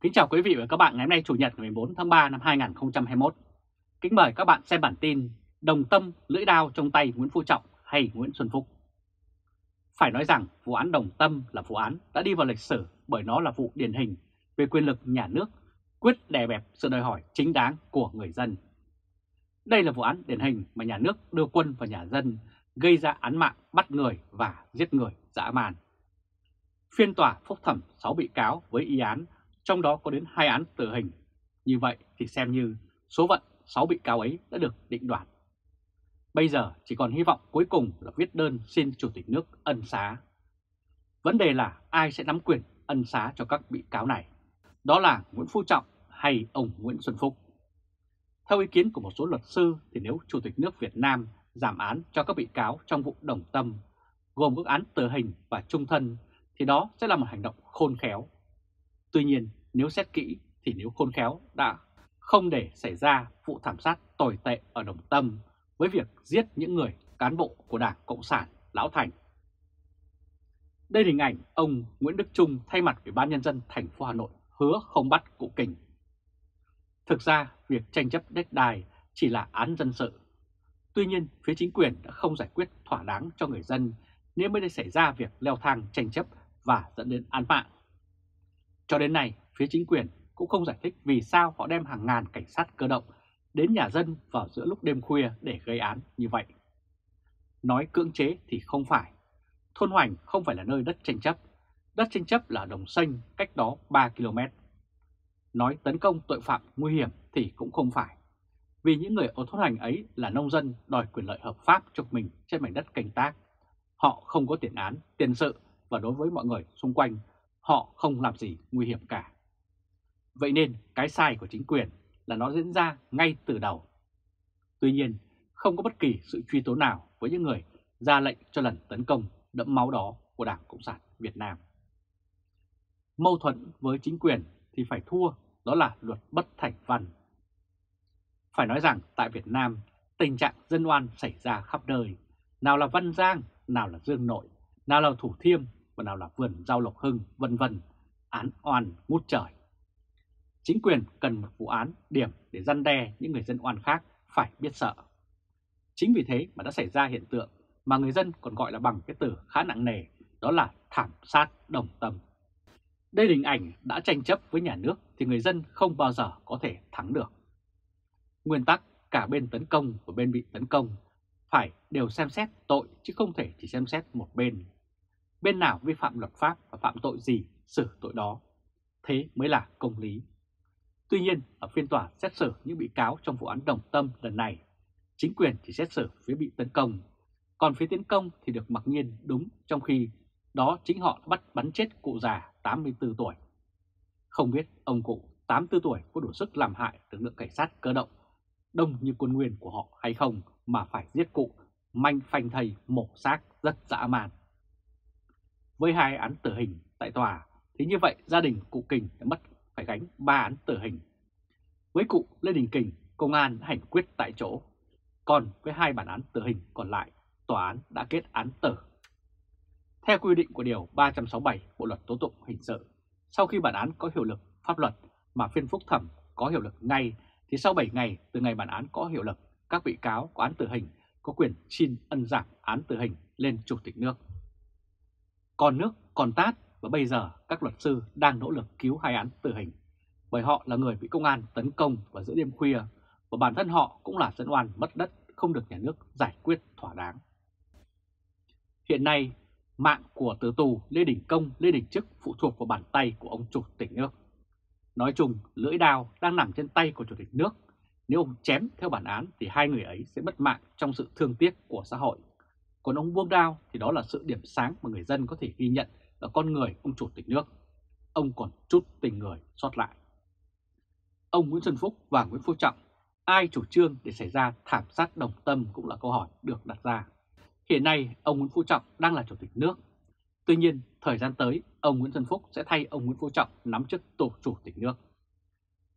Kính chào quý vị và các bạn ngày hôm nay Chủ nhật ngày 14 tháng 3 năm 2021. Kính mời các bạn xem bản tin Đồng tâm, lưỡi đao trong tay Nguyễn Phú Trọng hay Nguyễn Xuân Phúc. Phải nói rằng vụ án Đồng Tâm là vụ án đã đi vào lịch sử bởi nó là vụ điển hình về quyền lực nhà nước, quyết đè bẹp sự đòi hỏi chính đáng của người dân. Đây là vụ án điển hình mà nhà nước đưa quân vào nhà dân gây ra án mạng bắt người và giết người dã man. Phiên tòa phúc thẩm 6 bị cáo với y án trong đó có đến hai án tử hình. Như vậy thì xem như số phận 6 bị cáo ấy đã được định đoạt. Bây giờ chỉ còn hy vọng cuối cùng là viết đơn xin Chủ tịch nước ân xá. Vấn đề là ai sẽ nắm quyền ân xá cho các bị cáo này? Đó là Nguyễn Phú Trọng hay ông Nguyễn Xuân Phúc? Theo ý kiến của một số luật sư thì nếu Chủ tịch nước Việt Nam giảm án cho các bị cáo trong vụ đồng tâm, gồm các án tử hình và trung thân, thì đó sẽ là một hành động khôn khéo. Tuy nhiên, nếu xét kỹ thì nếu khôn khéo đã không để xảy ra vụ thảm sát tồi tệ ở Đồng Tâm với việc giết những người cán bộ của Đảng Cộng sản Lão Thành. Đây là hình ảnh ông Nguyễn Đức Trung thay mặt Ủy ban Nhân dân thành phố Hà Nội hứa không bắt cụ kình. Thực ra, việc tranh chấp đất đai chỉ là án dân sự. Tuy nhiên, phía chính quyền đã không giải quyết thỏa đáng cho người dân nên mới đây xảy ra việc leo thang tranh chấp và dẫn đến án mạng. Cho đến nay, phía chính quyền cũng không giải thích vì sao họ đem hàng ngàn cảnh sát cơ động đến nhà dân vào giữa lúc đêm khuya để gây án như vậy. Nói cưỡng chế thì không phải. Thôn Hoành không phải là nơi đất tranh chấp. Đất tranh chấp là đồng xanh cách đó 3 km. Nói tấn công tội phạm nguy hiểm thì cũng không phải. Vì những người ở thôn Hoành ấy là nông dân đòi quyền lợi hợp pháp cho mình trên mảnh đất canh tác. Họ không có tiền án, tiền sự và đối với mọi người xung quanh họ không làm gì nguy hiểm cả. Vậy nên cái sai của chính quyền là nó diễn ra ngay từ đầu. Tuy nhiên, không có bất kỳ sự truy tố nào với những người ra lệnh cho lần tấn công đẫm máu đó của Đảng Cộng sản Việt Nam. Mâu thuẫn với chính quyền thì phải thua, đó là luật bất thành văn. Phải nói rằng tại Việt Nam, tình trạng dân oan xảy ra khắp nơi, nào là Văn Giang, nào là Dương Nội, nào là Thủ Thiêm và nào là vườn rau lộc hưng, vân vân, án oan ngút trời. Chính quyền cần một vụ án điểm để răn đe những người dân oan khác phải biết sợ. Chính vì thế mà đã xảy ra hiện tượng mà người dân còn gọi là bằng cái từ khá nặng nề, đó là thảm sát đồng tâm. Đây là hình ảnh đã tranh chấp với nhà nước thì người dân không bao giờ có thể thắng được. Nguyên tắc cả bên tấn công và bên bị tấn công phải đều xem xét tội chứ không thể chỉ xem xét một bên bên nào vi phạm luật pháp và phạm tội gì xử tội đó. Thế mới là công lý. Tuy nhiên, ở phiên tòa xét xử những bị cáo trong vụ án đồng tâm lần này, chính quyền chỉ xét xử phía bị tấn công, còn phía tiến công thì được mặc nhiên đúng trong khi đó chính họ bắt bắn chết cụ già 84 tuổi. Không biết ông cụ 84 tuổi có đủ sức làm hại lực lượng cảnh sát cơ động đông như quân nguyên của họ hay không mà phải giết cụ, manh phanh thầy mổ xác rất dã man. Với hai án tử hình tại tòa thì như vậy gia đình cụ Kình đã mất phải gánh ba án tử hình. Với cụ Lê Đình Kình, công an hành quyết tại chỗ. Còn với hai bản án tử hình còn lại, tòa án đã kết án tử. Theo quy định của Điều 367 Bộ Luật Tố Tụng Hình sự, sau khi bản án có hiệu lực pháp luật mà phiên phúc thẩm có hiệu lực ngay, thì sau 7 ngày từ ngày bản án có hiệu lực, các bị cáo có án tử hình có quyền xin ân giảm án tử hình lên Chủ tịch nước. Còn nước còn tát và bây giờ các luật sư đang nỗ lực cứu hai án tử hình bởi họ là người bị công an tấn công vào giữa đêm khuya và bản thân họ cũng là dân oan mất đất không được nhà nước giải quyết thỏa đáng. Hiện nay, mạng của tử tù Lê Đình Công, Lê Đình chức phụ thuộc vào bàn tay của ông Chủ tịch nước. Nói chung, lưỡi đao đang nằm trên tay của Chủ tịch nước. Nếu ông chém theo bản án thì hai người ấy sẽ mất mạng trong sự thương tiếc của xã hội còn ông buông đao thì đó là sự điểm sáng mà người dân có thể ghi nhận là con người ông chủ tịch nước. Ông còn chút tình người sót lại. Ông Nguyễn Xuân Phúc và Nguyễn Phú Trọng, ai chủ trương để xảy ra thảm sát đồng tâm cũng là câu hỏi được đặt ra. Hiện nay, ông Nguyễn Phú Trọng đang là chủ tịch nước. Tuy nhiên, thời gian tới, ông Nguyễn Xuân Phúc sẽ thay ông Nguyễn Phú Trọng nắm chức tổ chủ tịch nước.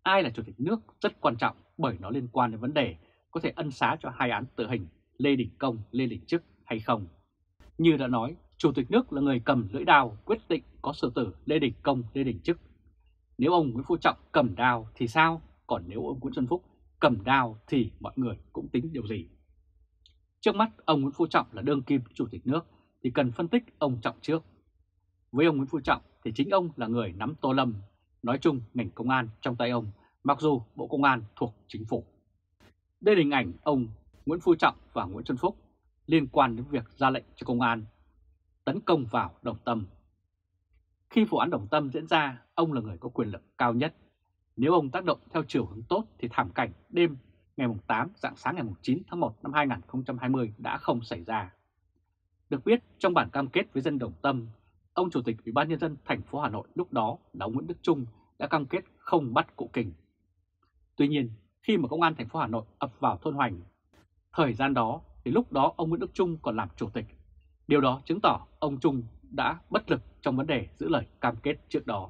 Ai là chủ tịch nước rất quan trọng bởi nó liên quan đến vấn đề có thể ân xá cho hai án tử hình Lê Đình Công, Lê Đình Trức hay không. Như đã nói, Chủ tịch nước là người cầm lưỡi đao quyết định có sự tử Lê Đình Công, Lê Đình chức. Nếu ông Nguyễn Phú Trọng cầm đao thì sao? Còn nếu ông Nguyễn Xuân Phúc cầm đao thì mọi người cũng tính điều gì? Trước mắt ông Nguyễn Phú Trọng là đương kim chủ tịch nước thì cần phân tích ông Trọng trước. Với ông Nguyễn Phú Trọng thì chính ông là người nắm tô lâm, nói chung ngành công an trong tay ông, mặc dù Bộ Công an thuộc chính phủ. Đây là hình ảnh ông Nguyễn Phú Trọng và Nguyễn Xuân Phúc liên quan đến việc ra lệnh cho công an tấn công vào Đồng Tâm. Khi vụ án Đồng Tâm diễn ra, ông là người có quyền lực cao nhất. Nếu ông tác động theo chiều hướng tốt thì thảm cảnh đêm ngày 8 dạng sáng ngày 9 tháng 1 năm 2020 đã không xảy ra. Được biết, trong bản cam kết với dân Đồng Tâm, ông Chủ tịch Ủy ban nhân dân thành phố Hà Nội lúc đó là ông Nguyễn Đức Trung đã cam kết không bắt cụ kình. Tuy nhiên, khi mà công an thành phố Hà Nội ập vào thôn Hoành, thời gian đó thì lúc đó ông Nguyễn Đức Trung còn làm chủ tịch. Điều đó chứng tỏ ông Trung đã bất lực trong vấn đề giữ lời cam kết trước đó.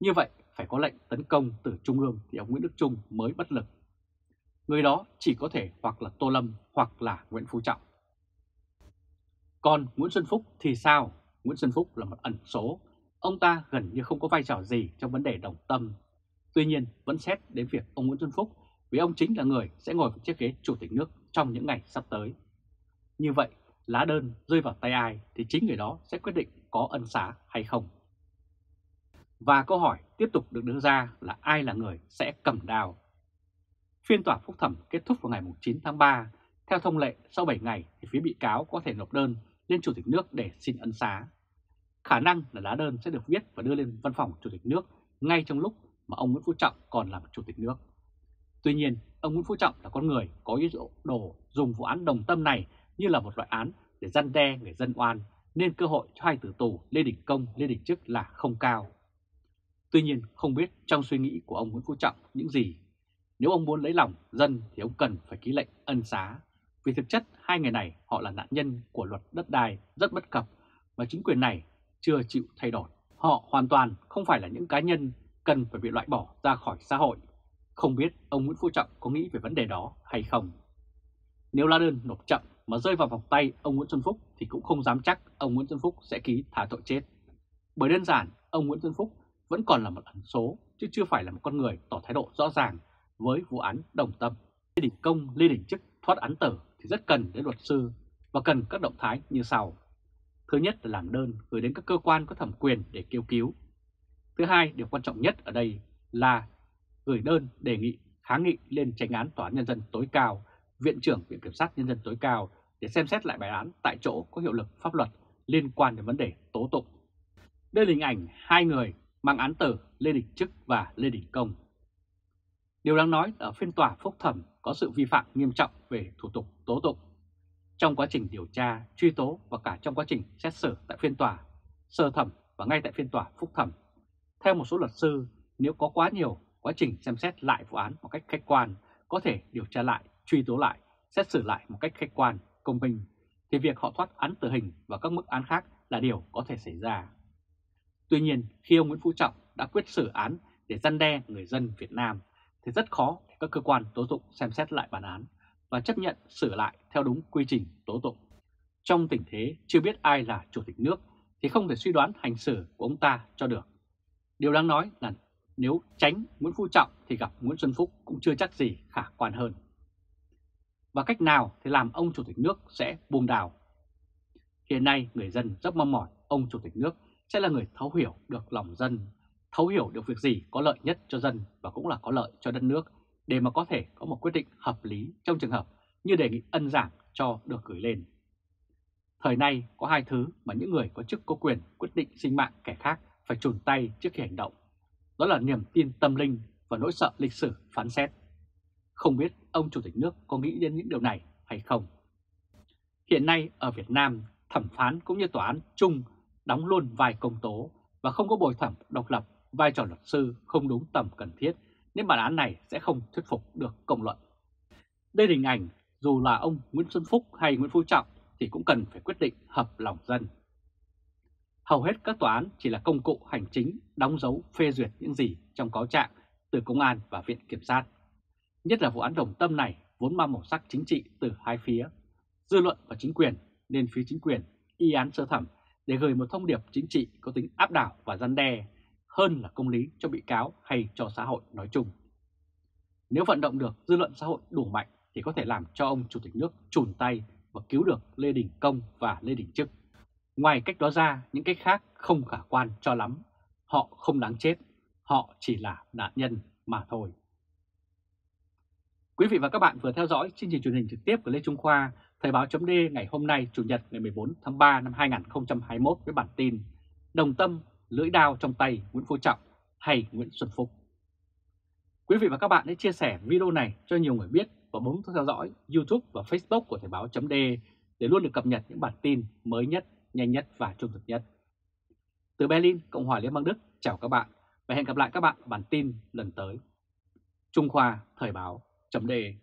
Như vậy, phải có lệnh tấn công từ Trung ương thì ông Nguyễn Đức Trung mới bất lực. Người đó chỉ có thể hoặc là Tô Lâm hoặc là Nguyễn Phú Trọng. Còn Nguyễn Xuân Phúc thì sao? Nguyễn Xuân Phúc là một ẩn số. Ông ta gần như không có vai trò gì trong vấn đề đồng tâm. Tuy nhiên vẫn xét đến việc ông Nguyễn Xuân Phúc vì ông chính là người sẽ ngồi vào chiếc ghế chủ tịch nước trong những ngày sắp tới. Như vậy, lá đơn rơi vào tay ai thì chính người đó sẽ quyết định có ân xá hay không. Và câu hỏi tiếp tục được đưa ra là ai là người sẽ cầm đào. Phiên tòa phúc thẩm kết thúc vào ngày 9 tháng 3. Theo thông lệ, sau 7 ngày thì phía bị cáo có thể nộp đơn lên Chủ tịch nước để xin ân xá. Khả năng là lá đơn sẽ được viết và đưa lên văn phòng Chủ tịch nước ngay trong lúc mà ông Nguyễn Phú Trọng còn làm Chủ tịch nước. Tuy nhiên, ông Nguyễn Phú Trọng là con người có ý đồ dùng vụ án đồng tâm này như là một loại án để răn đe người dân oan, nên cơ hội cho hai tử tù Lê Đình Công, Lê Đình chức là không cao. Tuy nhiên, không biết trong suy nghĩ của ông Nguyễn Phú Trọng những gì. Nếu ông muốn lấy lòng dân thì ông cần phải ký lệnh ân xá. Vì thực chất hai người này họ là nạn nhân của luật đất đai rất bất cập và chính quyền này chưa chịu thay đổi. Họ hoàn toàn không phải là những cá nhân cần phải bị loại bỏ ra khỏi xã hội không biết ông Nguyễn Phú Trọng có nghĩ về vấn đề đó hay không. Nếu lá đơn nộp chậm mà rơi vào vòng tay ông Nguyễn Xuân Phúc thì cũng không dám chắc ông Nguyễn Xuân Phúc sẽ ký thả tội chết. Bởi đơn giản, ông Nguyễn Xuân Phúc vẫn còn là một ẩn số chứ chưa phải là một con người tỏ thái độ rõ ràng với vụ án đồng tâm. Lê Đình Công, Lê Đình Chức thoát án tử thì rất cần đến luật sư và cần các động thái như sau. Thứ nhất là làm đơn gửi đến các cơ quan có thẩm quyền để kêu cứu. Thứ hai, điều quan trọng nhất ở đây là gửi đơn đề nghị kháng nghị lên tranh án Tòa án Nhân dân tối cao, Viện trưởng Viện Kiểm sát Nhân dân tối cao để xem xét lại bài án tại chỗ có hiệu lực pháp luật liên quan đến vấn đề tố tụng. Đây là hình ảnh hai người mang án tử Lê Đình Trức và Lê Đình Công. Điều đáng nói ở phiên tòa phúc thẩm có sự vi phạm nghiêm trọng về thủ tục tố tụng. Trong quá trình điều tra, truy tố và cả trong quá trình xét xử tại phiên tòa, sơ thẩm và ngay tại phiên tòa phúc thẩm. Theo một số luật sư, nếu có quá nhiều quá trình xem xét lại vụ án một cách khách quan, có thể điều tra lại, truy tố lại, xét xử lại một cách khách quan, công bình, thì việc họ thoát án tử hình và các mức án khác là điều có thể xảy ra. Tuy nhiên, khi ông Nguyễn Phú Trọng đã quyết xử án để gian đe người dân Việt Nam, thì rất khó để các cơ quan tố tụng xem xét lại bản án và chấp nhận xử lại theo đúng quy trình tố tụng. Trong tình thế chưa biết ai là chủ tịch nước thì không thể suy đoán hành xử của ông ta cho được. Điều đáng nói là nếu tránh Nguyễn Phú Trọng thì gặp Nguyễn Xuân Phúc cũng chưa chắc gì khả quan hơn. Và cách nào thì làm ông Chủ tịch nước sẽ buông đào? Hiện nay người dân rất mong mỏi ông Chủ tịch nước sẽ là người thấu hiểu được lòng dân, thấu hiểu được việc gì có lợi nhất cho dân và cũng là có lợi cho đất nước để mà có thể có một quyết định hợp lý trong trường hợp như đề nghị ân giảm cho được gửi lên. Thời nay có hai thứ mà những người có chức có quyền quyết định sinh mạng kẻ khác phải chùn tay trước khi hành động đó là niềm tin tâm linh và nỗi sợ lịch sử phán xét. Không biết ông Chủ tịch nước có nghĩ đến những điều này hay không? Hiện nay ở Việt Nam, thẩm phán cũng như tòa án chung đóng luôn vai công tố và không có bồi thẩm độc lập, vai trò luật sư không đúng tầm cần thiết nên bản án này sẽ không thuyết phục được công luận. Đây là hình ảnh dù là ông Nguyễn Xuân Phúc hay Nguyễn Phú Trọng thì cũng cần phải quyết định hợp lòng dân. Hầu hết các tòa án chỉ là công cụ hành chính đóng dấu phê duyệt những gì trong cáo trạng từ công an và viện kiểm sát. Nhất là vụ án đồng tâm này vốn mang màu sắc chính trị từ hai phía, dư luận và chính quyền, nên phía chính quyền y án sơ thẩm để gửi một thông điệp chính trị có tính áp đảo và gian đe hơn là công lý cho bị cáo hay cho xã hội nói chung. Nếu vận động được dư luận xã hội đủ mạnh thì có thể làm cho ông Chủ tịch nước chùn tay và cứu được Lê Đình Công và Lê Đình Trức. Ngoài cách đó ra, những cách khác không khả quan cho lắm. Họ không đáng chết, họ chỉ là nạn nhân mà thôi. Quý vị và các bạn vừa theo dõi chương trình truyền hình trực tiếp của Lê Trung Khoa, Thời báo chấm ngày hôm nay Chủ nhật ngày 14 tháng 3 năm 2021 với bản tin Đồng tâm, lưỡi đao trong tay Nguyễn Phú Trọng hay Nguyễn Xuân Phúc. Quý vị và các bạn hãy chia sẻ video này cho nhiều người biết và bấm theo dõi YouTube và Facebook của Thời báo chấm để luôn được cập nhật những bản tin mới nhất, nhanh nhất và trung thực nhất. Từ Berlin, Cộng hòa Liên bang Đức, chào các bạn và hẹn gặp lại các bạn ở bản tin lần tới. Trung Khoa Thời báo chấm đề.